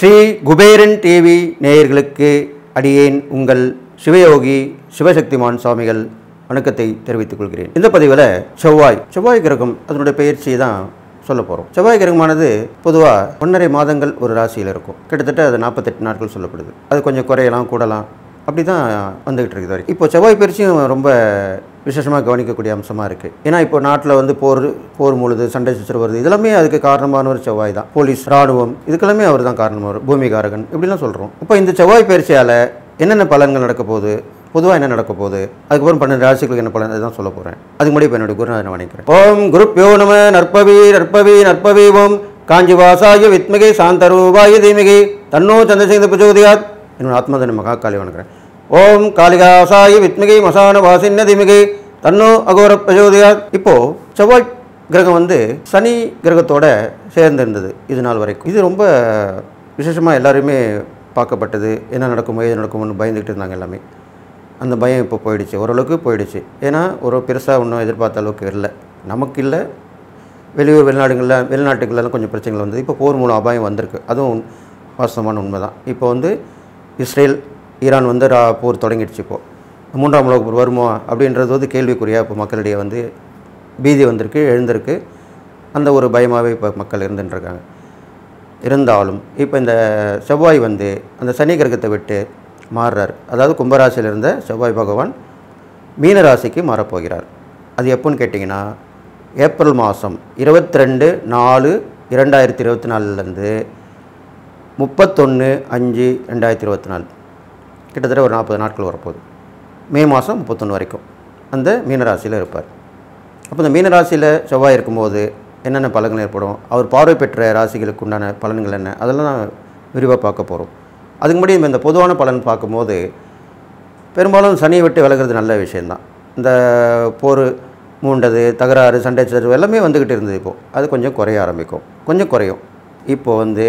Sri Kuberan TV நேயர்களுக்கு அடியேன் உங்கள் சிவயோகி சிவசக்திமான் சுவாமிகள் வணக்கத்தை தெரிவித்துக் கொள்கிறேன். இந்த பதிவில் செவ்வாய் செவ்வாய் கிரகம் அதனுடைய பயிற்சியை தான் சொல்ல போகிறோம் செவ்வாய் கிரகமானது பொதுவாக ஒன்றரை மாதங்கள் ஒரு ராசியில் இருக்கும். கிட்டத்தட்ட அது நாற்பத்தெட்டு நாட்கள் சொல்லப்படுது. அது கொஞ்சம் குறையலாம் கூடலாம் அப்படி தான் வந்துகிட்டு இருக்குது வரைக்கும். இப்போ செவ்வாய் பயிற்சியும் ரொம்ப விசேஷமாக கவனிக்கக்கூடிய அம்சமாக இருக்குது ஏன்னா இப்போ நாட்டில் வந்து போர் போர் முழுது சண்டை சச்சரவு வருது இதெல்லாமே அதுக்கு காரணமான ஒரு செவ்வாய் தான். போலீஸ் ராணுவம் இதுக்கெல்லாமே அவர் தான் காரணமாக பூமிகாரகன் இப்படிலாம் சொல்கிறோம் இப்போ இந்த செவ்வாய் பயிற்சியால் என்னென்ன பலன்கள் நடக்க போகுது? பொதுவாக என்ன நடக்க போகுது? அதுக்கப்புறம் பன்னெண்டு ராசிகளுக்கு என்ன பலன்? தான் சொல்ல போகிறேன் அதுக்கு முன்னாடி இப்போ என்னுடைய குரு நான் நினைக்கிறேன். ஓம் குருப்யோ நம நற்பவி நற்பவி நற்பவி ஓம். காஞ்சி வாசாய வித்மகே சாந்தரூபாய தீமிகை. தன்னோ சந்திரசேகர பிரச்சோதயாத். என்னோட ஆத்மாதன மகாக்காலி வணங்குறேன். ஓம் காளிகாசாயி வித்மிகை மசான வாசின்ன திமிகை தன்னோ அகோர பிரஜோதியா. இப்போ செவ்வாய் கிரகம் வந்து சனி கிரகத்தோட சேர்ந்திருந்தது இது நாள் வரைக்கும். இது ரொம்ப விசேஷமாக எல்லாருமே பார்க்கப்பட்டது. என்ன நடக்குமோ ஏது நடக்குமோன்னு பயந்துக்கிட்டு இருந்தாங்க எல்லாமே. அந்த பயம் இப்போ போயிடுச்சு. ஓரளவுக்கு போயிடுச்சு. ஏன்னா ஒரு பெருசாக ஒன்றும் எதிர்பார்த்த அளவுக்கு இல்லை நமக்கு இல்லை. வெளியூர் வெளிநாடுகளில் வெளிநாட்டுகளெல்லாம் கொஞ்சம் பிரச்சனைகள் வந்தது. இப்போ போர் மூலம் அபாயம் வந்திருக்கு. அதுவும் வாஸ்தவமான உண்மை தான் இப்போ வந்து இஸ்ரேல் ஈரான் வந்து ரா போர் தொடங்கிடுச்சு இப்போது மூன்றாம் உலக போர் வருமா அப்படின்றது வந்து கேள்விக்குறியாக இப்போ மக்களிடையே வந்து பீதி வந்திருக்கு எழுந்திருக்கு. அந்த ஒரு பயமாகவே இப்போ மக்கள் இருந்துட்டுருக்காங்க. இருந்தாலும் இப்போ இந்த செவ்வாய் வந்து அந்த சனி கிரகத்தை விட்டு மாறுறார். அதாவது கும்பராசியில் இருந்த செவ்வாய் பகவான் மீன ராசிக்கு மாறப்போகிறார். அது எப்போன்னு கேட்டிங்கன்னா ஏப்ரல் மாதம் இருபத்தி ரெண்டு நாலு இரண்டாயிரத்தி இருபத்தி நாலுலேருந்து முப்பத்தொன்று அஞ்சு ரெண்டாயிரத்தி இருபத்தி நாலு. கிட்டத்தட்ட ஒரு நாற்பது நாட்கள் வரப்போகுது. மே மாதம் முப்பத்தொன்று வரைக்கும். அந்த மீனராசியில் இருப்பார். அப்போ இந்த மீனராசியில் செவ்வாய் இருக்கும்போது என்னென்ன பலன்கள் ஏற்படும்? அவர் பார்வை பெற்ற ராசிகளுக்கு உண்டான பலன்கள் என்ன? அதெல்லாம் நான் விரிவாக பார்க்க போகிறோம் அதுக்கு முன்னாடி நம்ம இந்த பொதுவான பலன் பார்க்கும்போது பெரும்பாலும் சனியை விட்டு விலகிறது நல்ல விஷயந்தான் இந்த போர் மூண்டது தகராறு சண்டை சச்சரவு எல்லாமே வந்துக்கிட்டு இருந்தது இப்போது அது கொஞ்சம் குறைய ஆரம்பிக்கும். கொஞ்சம் குறையும். இப்போ வந்து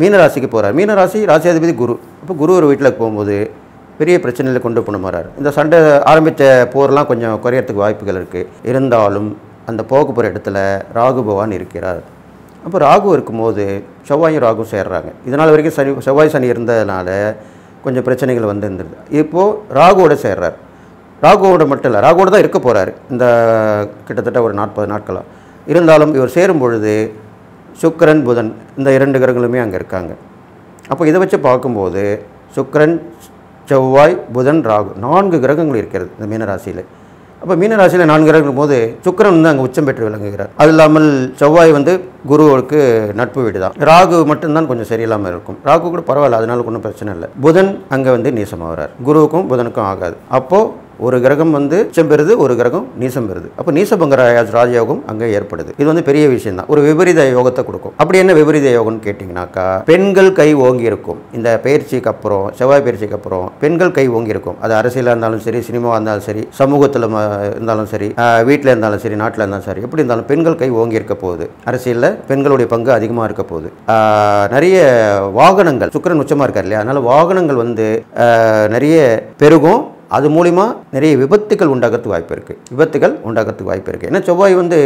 மீனராசிக்கு போகிறார் மீனராசி ராசியாதிபதி குரு. இப்போ குரு ஒரு வீட்டில் போகும்போது பெரிய பிரச்சனையில் கொண்டு போன மாறார். இந்த சண்டை ஆரம்பித்த போர்லாம் கொஞ்சம் குறையறதுக்கு வாய்ப்புகள் இருக்குது இருந்தாலும் அந்த போக போகிற இடத்துல ராகு பகவான் இருக்கிறார். அப்போ ராகு இருக்கும்போது செவ்வாயும் ராகும் சேர்றாங்க. இதனால் வரைக்கும் சனி செவ்வாய் சனி இருந்ததுனால கொஞ்சம் பிரச்சனைகள் வந்து இருந்தது இப்போது ராகுவோட சேர்றார். ராகுவோட மட்டும் இல்லை ராகுவோட தான் இருக்க போகிறார் இந்த கிட்டத்தட்ட ஒரு நாற்பது நாட்களாக இருந்தாலும் இவர் சேரும் பொழுது சுக்கரன் புதன் இந்த இரண்டு கிரகங்களுமே அங்கே இருக்காங்க. அப்போ இதை வச்சு பார்க்கும்போது சுக்கரன் செவ்வாய் புதன் ராகு நான்கு கிரகங்கள் இருக்கிறது இந்த மீனராசியில். அப்போ மீனராசியில் நான்கு கிரகங்கள் போது சுக்கிரன் வந்து அங்கே உச்சம் பெற்று விளங்குகிறார். அது இல்லாமல் செவ்வாய் வந்து குருவுக்கு நட்பு வீடு தான். ராகு மட்டும்தான் கொஞ்சம் சரியில்லாமல் இருக்கும். ராகு கூட பரவாயில்ல அதனால ஒன்றும் பிரச்சனை இல்லை. புதன் அங்கே வந்து நீசமாகிறார் குருவுக்கும் புதனுக்கும் ஆகாது. அப்போது ஒரு கிரகம் வந்து உச்சம் பெறுது ஒரு கிரகம் நீசம் பெறுது. அப்போ நீசபங்க ராஜ- ராஜயோகம் அங்கே ஏற்படுது. இது வந்து பெரிய விஷயம் தான் ஒரு விபரீத யோகத்தை கொடுக்கும். அப்படி என்ன விபரீத யோகம்னு கேட்டிங்கனாக்கா பெண்கள் கை ஓங்கி இருக்கும் இந்த பயிற்சிக்கு அப்புறம் செவ்வாய் பயிற்சிக்கு அப்புறம் பெண்கள் கை ஓங்கி இருக்கும் அது அரசியலாக இருந்தாலும் சரி சினிமாவாக இருந்தாலும் சரி சமூகத்தில் இருந்தாலும் சரி வீட்டில் இருந்தாலும் சரி நாட்டில் இருந்தாலும் சரி எப்படி இருந்தாலும் பெண்கள் கை ஓங்கி இருக்க போகுது. அரசியலில் பெண்களுடைய பங்கு அதிகமாக இருக்க போகுது. நிறைய வாகனங்கள் சுக்கரன் உச்சமாக இருக்கார் இல்லையா? அதனால் வாகனங்கள் வந்து நிறைய பெருகும். அது மூலிமா நிறைய விபத்துகள் உண்டாகிறதுக்கு வாய்ப்பு இருக்குது விபத்துகள் உண்டாகிறதுக்கு வாய்ப்பு இருக்குது ஏன்னா செவ்வாய் வந்து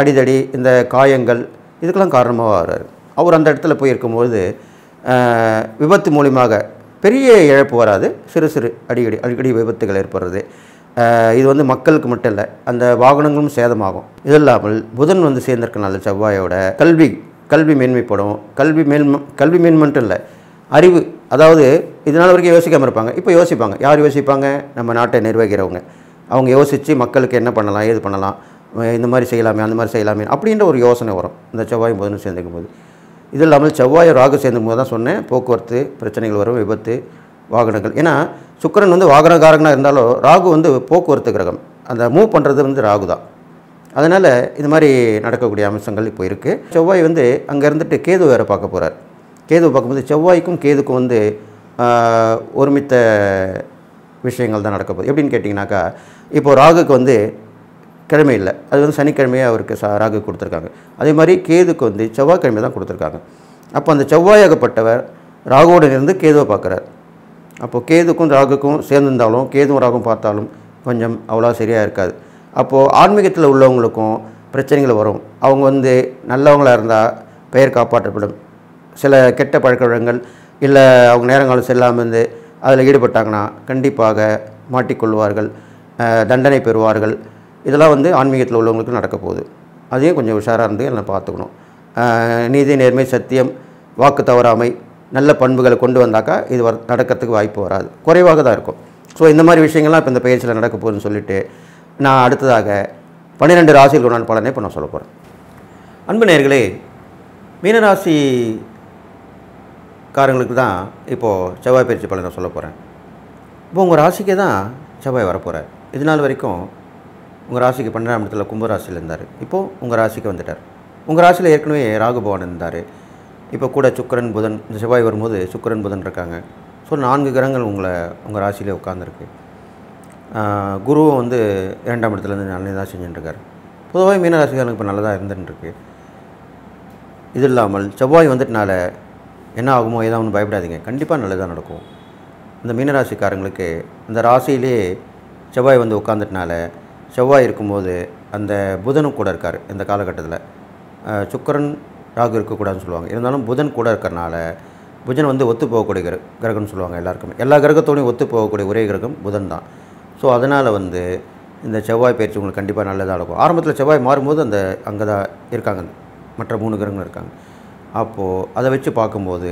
அடிதடி இந்த காயங்கள் இதுக்கெல்லாம் காரணமாக வர்றாரு. அவர் அந்த இடத்துல போய் இருக்கும்போது விபத்து மூலியமாக பெரிய இழப்பு வராது. சிறு சிறு அடிக்கடி அடிக்கடி விபத்துகள் ஏற்படுறது. இது வந்து மக்களுக்கு மட்டும் இல்லை அந்த வாகனங்களும் சேதமாகும். இது இல்லாமல் புதன் வந்து சேர்ந்திருக்கனால செவ்வாயோட கல்வி கல்வி மேன்மைப்படும். கல்வி மேன்ம கல்வி மேன்மை மட்டும் இல்லை அறிவு அதாவது இதனால் வரைக்கும் யோசிக்காமல் இருப்பாங்க. இப்போ யோசிப்பாங்க. யார் யோசிப்பாங்க? நம்ம நாட்டை நிர்வகிக்கிறவங்க. அவங்க யோசித்து மக்களுக்கு என்ன பண்ணலாம் ஏது பண்ணலாம் இந்த மாதிரி செய்யலாமே அந்த மாதிரி செய்யலாமே அப்படின்ற ஒரு யோசனை வரும். இந்த செவ்வாய் புதனும் சேர்ந்துக்கும் போது. இது இல்லாமல் செவ்வாய் ராகு சேர்ந்துக்கும் போது தான் சொன்னேன். போக்குவரத்து பிரச்சனைகள் வரும் விபத்து வாகனங்கள். ஏன்னா சுக்கிரன் வந்து வாகனக்காரங்களாக இருந்தாலும் ராகு வந்து போக்குவரத்து கிரகம். அந்த மூவ் பண்ணுறது வந்து ராகு தான் அதனால் இது மாதிரி நடக்கக்கூடிய அம்சங்கள் இப்போ இருக்குது செவ்வாய் வந்து அங்கே இருந்துட்டு கேது வேறு பார்க்க போகிறார் கேது பார்க்கும்போது செவ்வாய்க்கும் கேதுக்கும் வந்து ஒருமித்த விஷயங்கள் தான் நடக்க போகுது. எப்படின்னு கேட்டிங்கனாக்கா இப்போ ராகுக்கு வந்து கிழமை இல்லை. அது வந்து சனிக்கிழமையே அவருக்கு சா ராகு கொடுத்துருக்காங்க. அதே மாதிரி கேதுக்கு வந்து செவ்வாய்க்கிழமை தான் கொடுத்துருக்காங்க. அப்போ அந்த செவ்வாயாகப்பட்டவர் ராகுவோட இருந்து கேதுவை பார்க்குறார். அப்போது கேதுக்கும் ராகுக்கும் சேர்ந்திருந்தாலும் கேதுவும் ராகும் பார்த்தாலும் கொஞ்சம் அவ்வளோ சரியாக இருக்காது. அப்போது ஆன்மீகத்தில் உள்ளவங்களுக்கும் பிரச்சனைகள் வரும். அவங்க வந்து நல்லவங்களாக இருந்தால் பெயர் காப்பாற்றப்படும். சில கெட்ட பழக்க வழக்கங்கள் இல்லை அவங்க நேரங்காலம் செல்லாமல் இருந்து அதில் ஈடுபட்டாங்கன்னா கண்டிப்பாக மாட்டிக்கொள்வார்கள் தண்டனை பெறுவார்கள். இதெல்லாம் வந்து ஆன்மீகத்தில் உள்ளவங்களுக்கு நடக்க போகுது. அதையும் கொஞ்சம் உஷாராக இருந்து எல்லாம் பார்த்துக்கணும். நீதி நேர்மை சத்தியம் வாக்கு தவறாமை நல்ல பண்புகளை கொண்டு வந்தாக்கா இது வர நடக்கிறதுக்கு வாய்ப்பு வராது. குறைவாக தான் இருக்கும். ஸோ இந்த மாதிரி விஷயங்கள்லாம் இப்போ இந்த பயிற்சியில் நடக்க போகுதுன்னு சொல்லிட்டு நான் அடுத்ததாக பன்னிரெண்டு ராசிகள் உண்டான பலனை இப்போ நான் சொல்ல போகிறேன் அன்பு நேயர்களே மீனராசி காரங்களுக்கு தான் இப்போது செவ்வாய் பயிற்சி பலனை சொல்ல போகிறேன் இப்போ உங்கள் ராசிக்கே தான் செவ்வாய் வரப்போகிறார் இது நாள் வரைக்கும் உங்கள் ராசிக்கு பன்னெண்டாம் இடத்துல கும்பராசியில் இருந்தார். இப்போது உங்கள் ராசிக்கு வந்துட்டார். உங்கள் ராசியில் ஏற்கனவே ராகுபவன் இருந்தார். இப்போ கூட சுக்கிரன் புதன் இந்த செவ்வாய் வரும்போது சுக்கரன் புதன் இருக்காங்க. ஸோ நான்கு கிரகங்கள் உங்களை உங்கள் ராசியிலே உட்காந்துருக்கு குருவும் வந்து இரண்டாம் இடத்துலேருந்து நல்லது நல்லதாக தான் செஞ்சுட்டுருக்காரு. பொதுவாக மீனராசிக்காரனுக்கு இப்போ நல்லதாக இருந்துட்டுருக்கு. இது இல்லாமல் செவ்வாய் வந்துட்டனால என்ன ஆகுமோ ஏதாவது ஒன்று பயப்படாதீங்க. கண்டிப்பாக நல்லதாக நடக்கும். இந்த மீனராசிக்காரங்களுக்கு இந்த ராசியிலே செவ்வாய் வந்து உட்காந்துட்டனால செவ்வாய் இருக்கும்போது அந்த புதனும் கூட இருக்கார் இந்த காலகட்டத்தில். சுக்கரன் ராகு இருக்கக்கூடாதுன்னு சொல்லுவாங்க. இருந்தாலும் புதன் கூட இருக்கிறனால புதன் வந்து ஒத்து போகக்கூடிய கிர கிரகம்னு சொல்லுவாங்க எல்லாருக்குமே. எல்லா கிரகத்தோடையும் ஒத்து போகக்கூடிய ஒரே கிரகம் புதன் தான். ஸோ அதனால் வந்து இந்த செவ்வாய் பயிற்சி உங்களுக்கு கண்டிப்பாக நல்லதாக இருக்கும் ஆரம்பத்தில் செவ்வாய் மாறும்போது அந்த அங்கே தான் இருக்காங்க. மற்ற மூணு கிரகங்கள் இருக்காங்க. அப்போது அதை வச்சு பார்க்கும்போது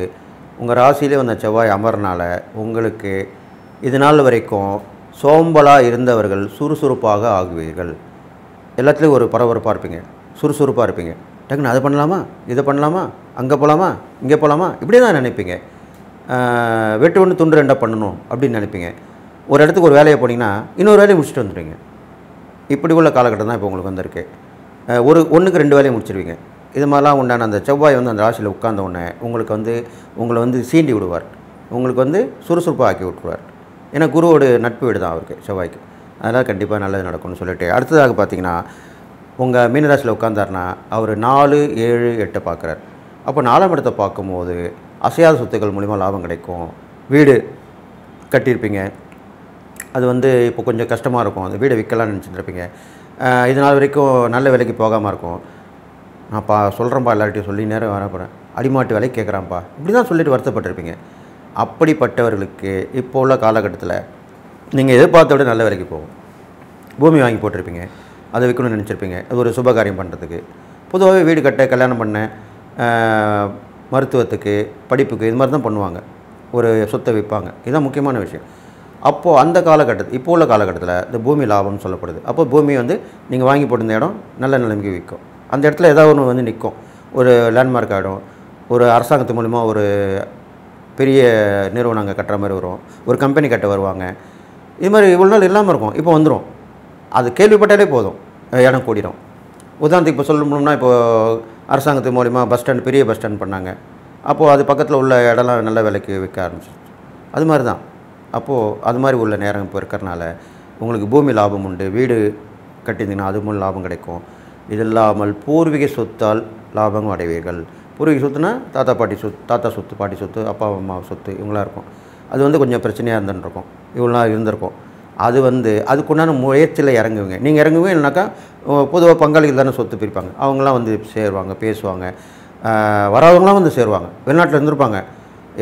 உங்கள் ராசியிலே வந்த செவ்வாய் அமர்னால உங்களுக்கு இது நாள் வரைக்கும் சோம்பலாக இருந்தவர்கள் சுறுசுறுப்பாக ஆகுவீர்கள். எல்லாத்துலேயும் ஒரு பரபரப்பாக இருப்பீங்க. சுறுசுறுப்பாக இருப்பீங்க. டக்குன்னு அதை பண்ணலாமா? இதை பண்ணலாமா? அங்கே போகலாமா இங்கே போகலாமா இப்படி தான் நினைப்பீங்க. வெட்டு ஒன்று துண்டு ரெண்டாக பண்ணணும் அப்படின்னு நினைப்பீங்க. ஒரு இடத்துக்கு ஒரு வேலையை போனீங்கன்னா இன்னொரு வேலையை முடிச்சுட்டு வந்துடுவீங்க. இப்படி உள்ள காலகட்டம் தான் இப்போ உங்களுக்கு வந்திருக்கு. ஒரு ஒன்றுக்கு ரெண்டு வேலையை முடிச்சிருவீங்க. இது மாதிரிலாம் உண்டான அந்த செவ்வாய் வந்து அந்த ராசியில் உட்கார்ந்த உடனே உங்களுக்கு வந்து உங்களை வந்து சீண்டி விடுவார். உங்களுக்கு வந்து சுறுசுறுப்பாக ஆக்கி விட்டுருவார். ஏன்னா குருவோட நட்பு வீடு தான் அவருக்கு செவ்வாய்க்கு. அதனால் கண்டிப்பாக நல்லது நடக்கும்னு சொல்லிட்டு. அடுத்ததாக பார்த்தீங்கன்னா உங்கள் மீனராசியில் உட்காந்தாருன்னா அவர் நாலு ஏழு எட்டை பார்க்குறார். அப்போ நாலாம் இடத்தை பார்க்கும்போது அசையாத சொத்துக்கள் மூலிமா லாபம் கிடைக்கும். வீடு கட்டியிருப்பீங்க. அது வந்து இப்போ கொஞ்சம் கஷ்டமாக இருக்கும். அந்த வீடை விற்கலாம்னு நினச்சிட்டு இருப்பீங்க. இது நாள் வரைக்கும் நல்ல விலைக்கு போகாமல் இருக்கும். நான் பா சொல்கிறேன்ப்பா எல்லார்ட்டையும் சொல்லி நேரம் வரப்போகிறேன் அடிமாட்டு விலைக்கு கேட்குறான்ப்பா. இப்படி தான் சொல்லிட்டு வருத்தப்பட்டிருப்பீங்க. அப்படிப்பட்டவர்களுக்கு இப்போ உள்ள காலகட்டத்தில் நீங்கள் எதிர்பார்த்த விட நல்ல விலைக்கு போகும். பூமி வாங்கி போட்டிருப்பீங்க. அதை விற்கணும்னு நினச்சிருப்பீங்க. அது ஒரு சுபகாரியம் பண்ணுறதுக்கு பொதுவாகவே வீடு கட்ட கல்யாணம் பண்ண மருத்துவத்துக்கு படிப்புக்கு இது மாதிரி தான் பண்ணுவாங்க. ஒரு சொத்தை விற்பாங்க. இதுதான் முக்கியமான விஷயம். அப்போது அந்த காலகட்டத்தில் இப்போ உள்ள காலகட்டத்தில் இந்த பூமி லாபம்னு சொல்லப்படுது. அப்போ பூமி வந்து நீங்கள் வாங்கி போட்டிருந்த இடம் நல்ல நிலைமைக்கு விற்கும். அந்த இடத்துல ஏதாவது ஒன்று வந்து நிற்கும் ஒரு லேண்ட்மார்க் ஆகிடும் ஒரு அரசாங்கத்து மூலிமா ஒரு பெரிய நிறுவனம் அங்கே கட்டுற மாதிரி வரும். ஒரு கம்பெனி கட்ட வருவாங்க. இது மாதிரி இவ்வளோ நாள் இல்லாமல் இருக்கும். இப்போ வந்துடும் அது கேள்விப்பட்டாலே போதும். இடம் கூடிடும் உதாரணத்துக்கு இப்போ சொல்லணும்னா இப்போது அரசாங்கத்து மூலிமா பஸ் ஸ்டாண்ட் பெரிய பஸ் ஸ்டாண்ட் பண்ணாங்க. அப்போது அது பக்கத்தில் உள்ள இடம்லாம் நல்ல விலைக்கு விற்க ஆரம்பிச்சிச்சு அது மாதிரி தான் அப்போது அது மாதிரி உள்ள நேரம் இப்போ இருக்கிறனால உங்களுக்கு பூமி லாபம் உண்டு. வீடு கட்டியிருந்தீங்கன்னா அது மூலம் லாபம் கிடைக்கும். இது இல்லாமல் பூர்வீக சொத்தால் லாபம் அடைவீர்கள். பூர்வீக சொத்துனா தாத்தா பாட்டி சொத்து தாத்தா சொத்து பாட்டி சொத்து அப்பா அம்மா சொத்து இவங்களாம் இருக்கும். அது வந்து கொஞ்சம் பிரச்சனையாக இருந்துருக்கும் இவ்வளோ இருந்திருக்கும். அது வந்து அதுக்குண்டான முயற்சியில் இறங்குவீங்க. நீங்கள் இறங்குவீங்க இல்லைனாக்கா பொதுவாக பங்காளிகள் தானே சொத்து பிரிப்பாங்க. அவங்களாம் வந்து சேருவாங்க பேசுவாங்க. வராதவங்களாம் வந்து சேருவாங்க. வெளிநாட்டில் இருந்திருப்பாங்க.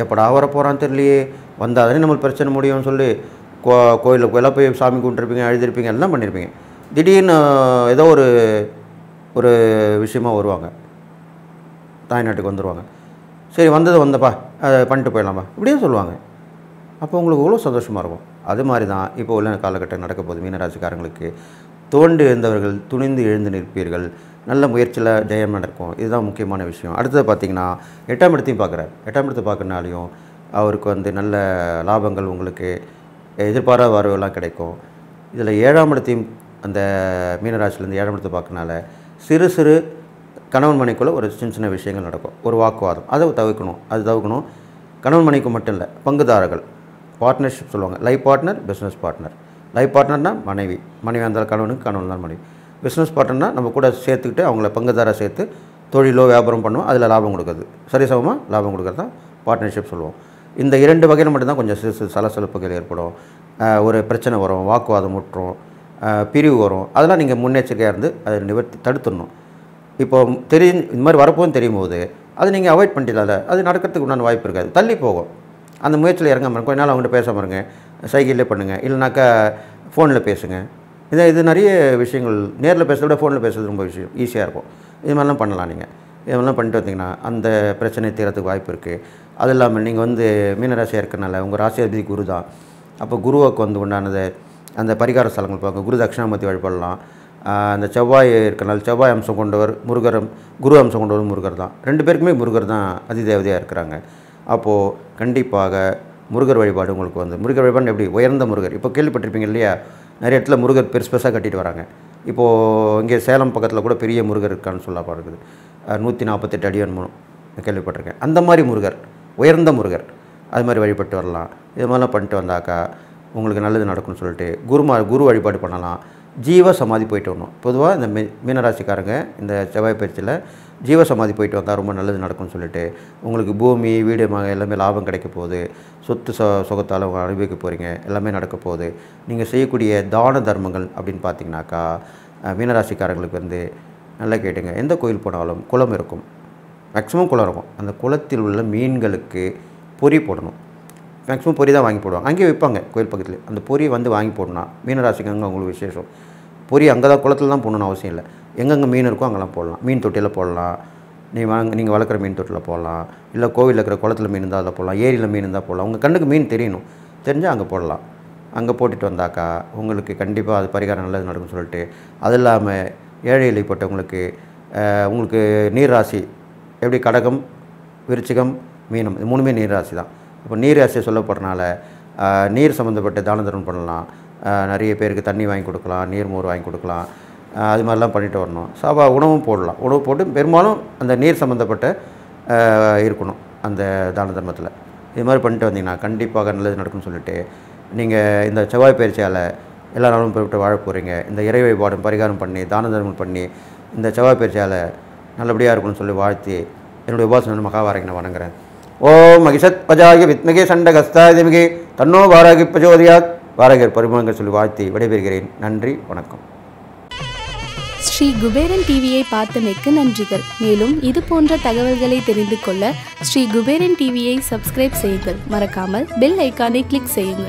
எப்படா வர போகிறான்னு தெரியலையே. வந்தால் தானே நம்மளுக்கு பிரச்சனை முடியும்னு சொல்லி கோ கோயிலில் கோயிலாக போய் சாமி கும்பிட்டுருப்பீங்க அழுதிருப்பீங்க எல்லாம் பண்ணியிருப்பீங்க திடீர்னு ஏதோ ஒரு ஒரு விஷயமா வருவாங்க. தாய்நாட்டுக்கு வந்துடுவாங்க சரி வந்தது வந்தப்பா அதை பண்ணிட்டு போயிடலாம்ப்பா இப்படியே சொல்லுவாங்க. அப்போ உங்களுக்கு எவ்வளோ சந்தோஷமாக இருக்கும்? அது மாதிரி தான் இப்போ உள்ள காலகட்டம் நடக்க போகுது மீனராசிக்காரங்களுக்கு. தோண்டு எழுந்தவர்கள் துணிந்து எழுந்து நிற்பீர்கள். நல்ல முயற்சியில் ஜெயம் நடக்கும். இதுதான் முக்கியமான விஷயம். அடுத்தது பார்த்திங்கன்னா எட்டாம் இடத்தையும் பார்க்குறாரு. எட்டாம் இடத்தை பார்க்கறனாலையும் அவருக்கு வந்து நல்ல லாபங்கள் உங்களுக்கு எதிர்பாராத வரவெல்லாம் கிடைக்கும். இதில் ஏழாம் இடத்தையும் அந்த மீனராசிலேருந்து ஏழாம் இடத்தை பார்க்கனால சிறு சிறு கணவன் மனைக்குள்ளே ஒரு சின்ன சின்ன விஷயங்கள் நடக்கும். ஒரு வாக்குவாதம். அதை தவிர்க்கணும். அது தவிர்க்கணும். கணவன் மனைக்கு மட்டும் இல்லை பங்குதாரர்கள். பார்ட்னர்ஷிப் சொல்லுவாங்க. லைஃப் பார்ட்னர் பிஸ்னஸ் பார்ட்னர் லைஃப் பார்ட்னர்னா மனைவி. மனைவி இருந்தாலும் கணவனுக்கு கணவன் தான் மனைவி. பிஸ்னஸ் பார்ட்னர்னா நம்ம கூட சேர்த்துக்கிட்டு அவங்கள பங்குதாரை சேர்த்து தொழிலோ வியாபாரம் பண்ணுவோம். அதில் லாபம் கொடுக்குறது. சரிசமமாக லாபம் கொடுக்கறது தான் பார்ட்னர்ஷிப் சொல்லுவோம். இந்த இரண்டு வகையில் மட்டும்தான் கொஞ்சம் சிறு சிறு சலசலப்புகள் ஏற்படும். ஒரு பிரச்சனை வரும். வாக்குவாதம் முற்றும். பிரிவு வரும். அதெல்லாம் நீங்கள் முன்னெச்சரிக்கையாக இருந்து அதை நிவர்த்தி தடுத்துடணும். இப்போ தெரியும் இந்த மாதிரி வரப்போன்னு தெரியும் போது அது நீங்கள் அவாய்ட் பண்ணிட்டதால அது நடக்கிறதுக்கு உண்டான வாய்ப்பு இருக்காது. தள்ளி போகும். அந்த முயற்சியில் இறங்காம கொஞ்ச நாள் அவங்ககிட்ட பேசாமல் இருங்க. சைக்கிளில் பண்ணுங்கள் இல்லைனாக்கா ஃபோனில் பேசுங்க. இதை இது நிறைய விஷயங்கள் நேரில் பேசுறத விட ஃபோனில் பேசுறது ரொம்ப விஷயம் ஈஸியாக இருக்கும். இது மாதிரிலாம் பண்ணலாம் நீங்கள் இது மாதிரிலாம் பண்ணிட்டு வந்தீங்கன்னா அந்த பிரச்சனை தீரத்துக்கு வாய்ப்பு இருக்குது அது இல்லாமல் நீங்கள் வந்து மீனராசியாக இருக்கனால உங்கள் ராசியாதிபதி குரு தான். அப்போ குருவுக்கு வந்து உண்டானது அந்த பரிகார ஸ்தலங்கள் பார்க்க குரு தட்சிணாமூர்த்தி வழிபடலாம். அந்த செவ்வாய் இருக்கனால செவ்வாய் அம்சம் கொண்டவர் முருகரும் குரு அம்சம் கொண்டவர் முருகர் தான். ரெண்டு பேருக்குமே முருகர் தான் அதிதேவதையாக இருக்கிறாங்க. அப்போது கண்டிப்பாக முருகர் வழிபாடு உங்களுக்கு வந்து முருகர் வழிபாடு எப்படி? உயர்ந்த முருகர். இப்போ கேள்விப்பட்டிருப்பீங்க இல்லையா? நிறைய இடத்துல முருகர் பெருசு பெருசாக கட்டிட்டு வராங்க. இப்போது இங்கே சேலம் பக்கத்தில் கூட பெரிய முருகர் இருக்கான்னு சொல்ல பாருக்குது. நூற்றி நாற்பத்தெட்டு அடியன் கேள்விப்பட்டிருக்கேன். அந்த மாதிரி முருகர் உயர்ந்த முருகர் அது மாதிரி வழிபட்டு வரலாம். இது மாதிரிலாம் பண்ணிட்டு வந்தாக்கா உங்களுக்கு நல்லது நடக்கும்னு சொல்லிட்டு குருமா குரு வழிபாடு பண்ணலாம். ஜீவ சமாதி போயிட்டு வரணும். பொதுவாக இந்த மீ மீனராசிக்காரங்க இந்த செவ்வாய் பயிற்சியில் ஜீவ சமாதி போயிட்டு வந்தால் ரொம்ப நல்லது நடக்கும்னு சொல்லிட்டு உங்களுக்கு பூமி வீடு மக எல்லாமே லாபம் கிடைக்க போகுது. சொத்து சொ சுகத்தால் அனுபவிக்க போகிறீங்க எல்லாமே நடக்க போகுது. நீங்கள் செய்யக்கூடிய தான தர்மங்கள் அப்படின்னு பார்த்தீங்கன்னாக்கா மீனராசிக்காரங்களுக்கு வந்து நல்லா கேட்டுங்க. எந்த கோயில் போனாலும் குளம் இருக்கும். மேக்ஸிமம் குளம் இருக்கும். அந்த குளத்தில் உள்ள மீன்களுக்கு பொறி போடணும். மேக்ஸிமம் பொறி தான் வாங்கி போடுவாங்க. அங்கேயே வைப்பாங்க கோயில் பக்கத்தில் அந்த பொறி வந்து வாங்கி போடணும் மீனராசிக்கு அங்கே அவங்களுக்கு விசேஷம். பொரி அங்கே தான் குளத்தில் தான் போடணும்னு அவசியம் இல்லை. எங்கெங்கே மீன் இருக்கோ அங்கெல்லாம் போடலாம். மீன் தொட்டியில் போடலாம். நீ வாங்க நீங்கள் வளர்க்குற மீன் தொட்டியில் போடலாம். இல்லை கோவிலில் இருக்கிற குளத்தில் மீன் இருந்தால் அதில் போடலாம். ஏரியில் மீன் இருந்தால் போடலாம். உங்கள் கண்ணுக்கு மீன் தெரியணும். தெரிஞ்சால் அங்கே போடலாம். அங்கே போட்டுட்டு வந்தாக்கா உங்களுக்கு கண்டிப்பாக அது பரிகாரம் நல்லது நடக்கும்னு சொல்லிட்டு அது இல்லாமல் ஏழை இலைப்பட்டவங்களுக்கு உங்களுக்கு நீர் ராசி எப்படி கடகம் விருச்சிகம் மீனம் இது மூணுமே நீர் ராசி தான். இப்போ நீர் ஆசை சொல்லப்படுறனால நீர் சம்மந்தப்பட்ட தான தர்மம் பண்ணலாம். நிறைய பேருக்கு தண்ணி வாங்கி கொடுக்கலாம் நீர் மோர் வாங்கி கொடுக்கலாம். அது மாதிரிலாம் பண்ணிட்டு வரணும். சாபா உணவும் போடலாம். உணவு போட்டு பெரும்பாலும் அந்த நீர் சம்மந்தப்பட்ட இருக்கணும் அந்த தான தர்மத்தில். இது மாதிரி பண்ணிட்டு வந்தீங்கன்னா கண்டிப்பாக நல்லது நடக்கும்னு சொல்லிட்டு நீங்கள் இந்த செவ்வாய் பயிற்சியால் எல்லா நாளும் போய்விட்டு வாழ போகிறீங்க இந்த இறை வழிபாடும் பரிகாரம் பண்ணி தான தர்மம் பண்ணி இந்த செவ்வாய் பயிற்சியால் நல்லபடியாக இருக்கணும்னு சொல்லி வாழ்த்தி என்னுடைய உபாசன மகாவாரைக்கு நான் வணங்குறேன். ஓம் மகிஷத் பஜாய வித்மகே சண்டகஸ்தாதிமிகே தன்னோ வாராகி பிரஜோதியாத் வாரகர் பருமங்கள் சொல்லி வாழ்த்தி விடைபெறுகிறேன். நன்றி வணக்கம். ஸ்ரீ குபேரன் டிவியை பார்த்தமைக்கு நன்றிகள். மேலும் இது போன்ற தகவல்களை தெரிந்து கொள்ள ஸ்ரீ குபேரன் டிவியை சப்ஸ்கிரைப் செய்யுங்கள். மறக்காமல் பெல் ஐக்கானை கிளிக் செய்யுங்கள்.